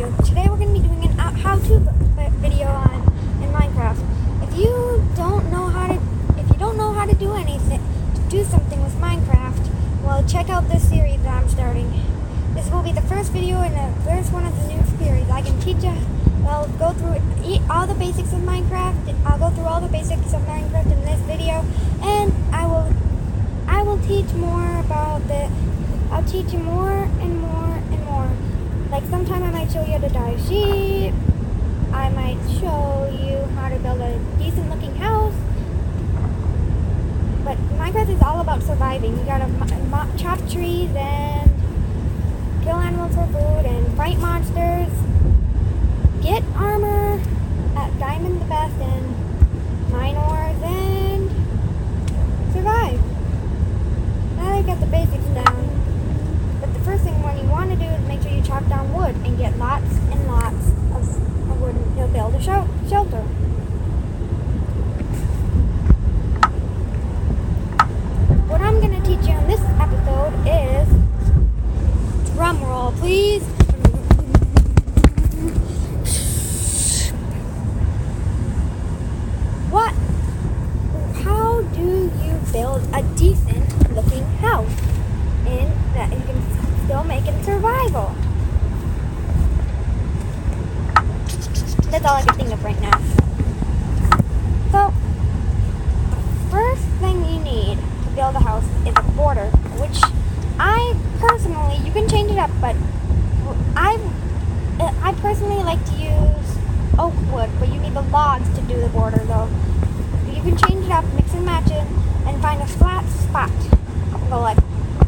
Today we're going to be doing an uh, how-to video on in Minecraft. If you don't know how to, if you don't know how to do anything, to do something with Minecraft, well, check out this series that I'm starting. This will be the first video in the first one of the new series. I can teach you. I'll go through all the basics of Minecraft. I'll go through all the basics of Minecraft in this video, and I will, I will teach more about the. I'll teach you more and more like sometime I might show you how to dye sheep. I might show you how to build a decent looking house. But Minecraft is all about surviving. You gotta chop trees and kill animals for food and fight monsters. Get armor at Diamond the Best and mine ores and survive. Now I got the basics down first thing what you want to do is make sure you chop down wood and get lots and lots of wood to build a shelter. What I'm going to teach you in this episode is drum roll, please. What? How do you build a decent looking house in that you can still making survival. That's all I can think of right now. So, first thing you need to build a house is a border, which I personally, you can change it up, but I, I personally like to use oak wood, but you need the logs to do the border though. You can change it up, mix and match it, and find a flat spot. Go like,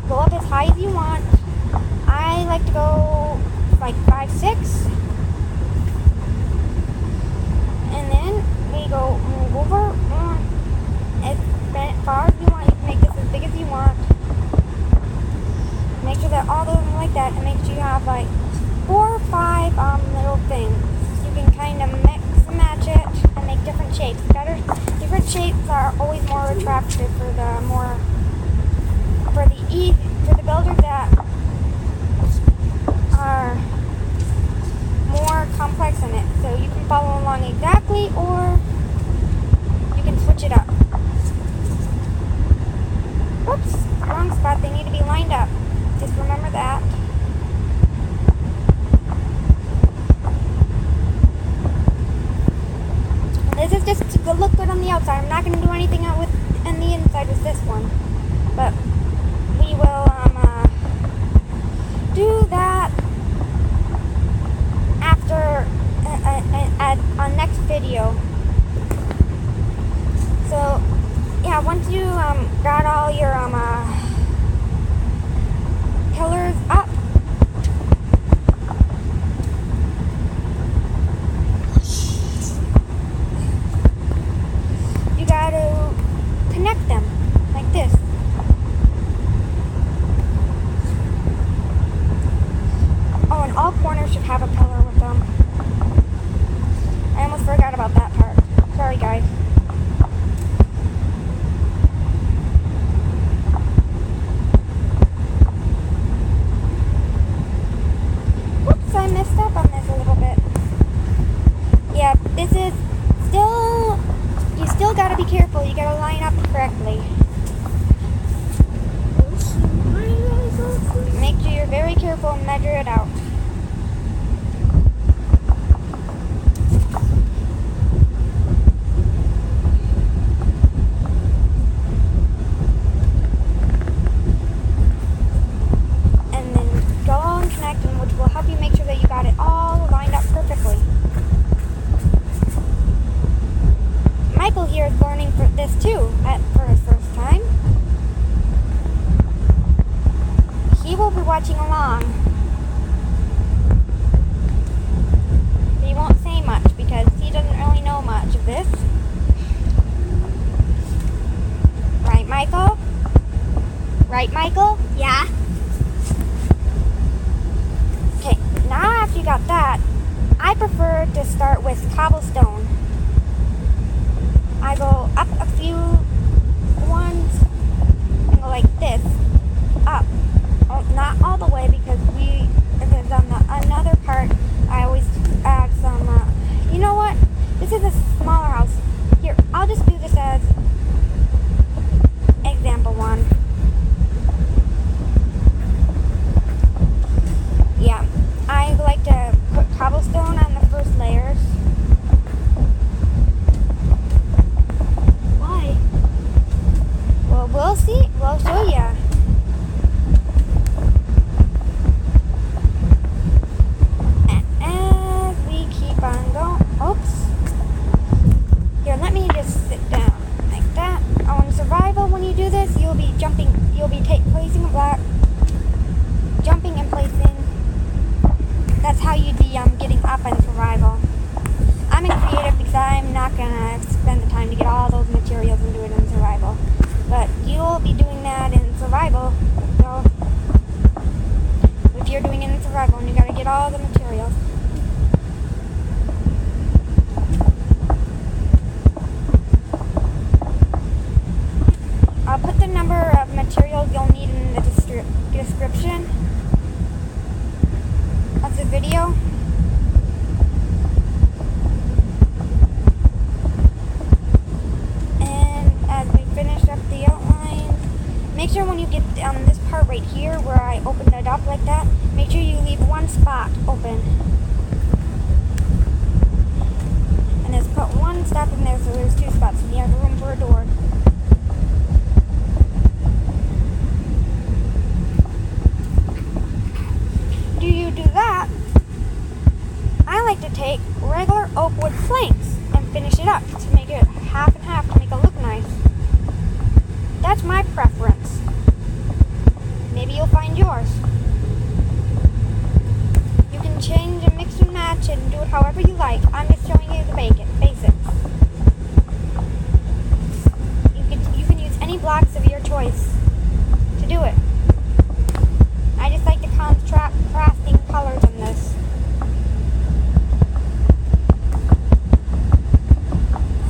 go up as high as you want, I like to go like five six, and then we go move over on as far as you want. You can make this as big as you want. Make sure that all those are like that, and make sure you have like four or five um, little things. You can kind of mix it and make different shapes. Better, different shapes are always more attractive for the more for the e for the builder that are more complex in it. So you can follow along exactly or you can switch it up. Whoops, wrong spot. They need to be lined up. Just remember that. This is just to look good on the outside. I'm not going to do anything out with on the inside with this one. But we will um, uh, do that after uh, uh, on next video. So yeah, once you um, got all your um, uh, pillars up, you got to connect them like this. Oh, all corners should have a pillar with them. I almost forgot about that part. Sorry, guys. Whoops, I messed up on this a little bit. Yeah, this is still, you still gotta be careful. You gotta line up correctly. Make sure you're very careful and measure it out. Watching along. he won't say much because he doesn't really know much of this. Right, Michael? Right, Michael? Yeah. Okay, now after you got that, I prefer to start with cobblestone. I go up a few ones and go like this, up Oh, not all the way because we there's on the, another part. I always add some uh, you know what? This is a smaller house. Here I'll just do this as example one. Yeah I like to put cobblestone on the first layers. Why? Well we'll see we'll show you will be doing that in survival. So if you're doing it in survival and you gotta get all the materials. Sure when you get on this part right here where I opened it up like that, make sure you leave one spot open. And just put one step in there so there's two spots and you have room for a door. Do you do that? I like to take regular oak wood planks and finish it up to make it half and half to make it look nice. That's my preference. Maybe you'll find yours. You can change and mix and match and do it however you like. I'm just showing you the bacon, basics. You can, you can use any blocks of your choice to do it. I just like the contrasting colors in this.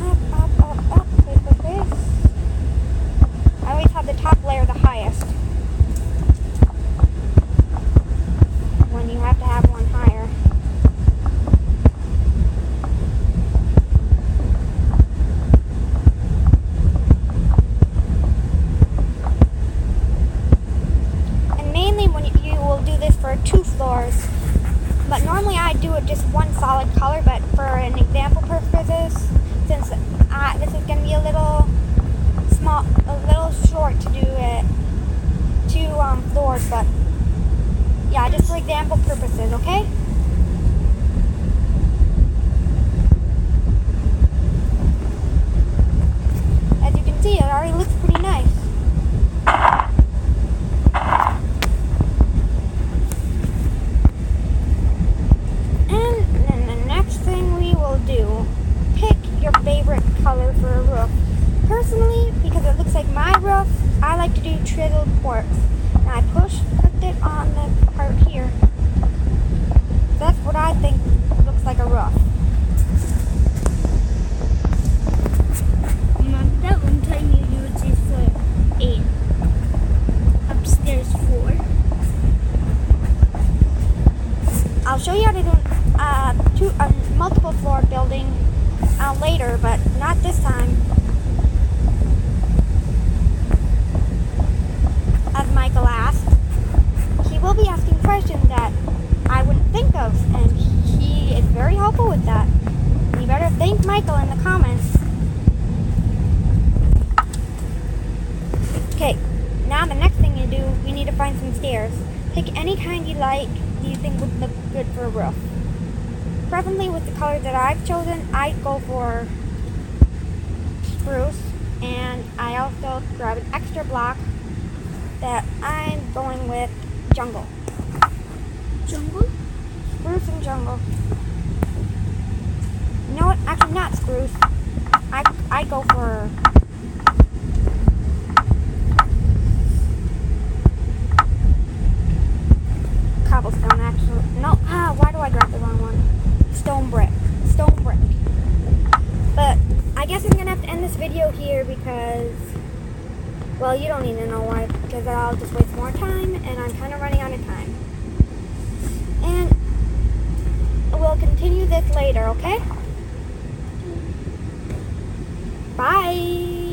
Up, up, up, up, this, this, this. I always have the top layer the highest. When you have to have one higher. And mainly when you, you will do this for two floors. But normally I do it just one solid color, but for an example purposes, since this is going to be a little small, a little short to do it two um, floors, but yeah, just for example purposes, okay? As you can see, it already looks pretty nice. And then the next thing we will do, pick your favorite color for a roof. Personally, because it looks like my roof, I like to do chiseled quartz. And I push, put it on the part here. That's what I think looks like a roof. Mom, that one time you used it for a upstairs floor. I'll show you how to do uh, two, a multiple floor building uh, later, but not this time. As Michael asked, he will be asking questions that I wouldn't think of, and he is very helpful with that. You better thank Michael in the comments. Okay, now the next thing you do, we need to find some stairs. Pick any kind you like, you think would look good for a roof. Preferably with the color that I've chosen, I'd go for spruce, and I also grab an extra block that I'm going with jungle. Jungle? Spruce and jungle. You know what? Actually, not spruce. I I go for. Cobblestone, actually. No, ah, why do I grab the wrong one? Stone brick. Stone brick. But I guess I'm gonna have to end this video here because, well, you don't need to know why, because I'll just waste more time, and I'm kind of running out of time. And we'll continue this later, okay? Bye.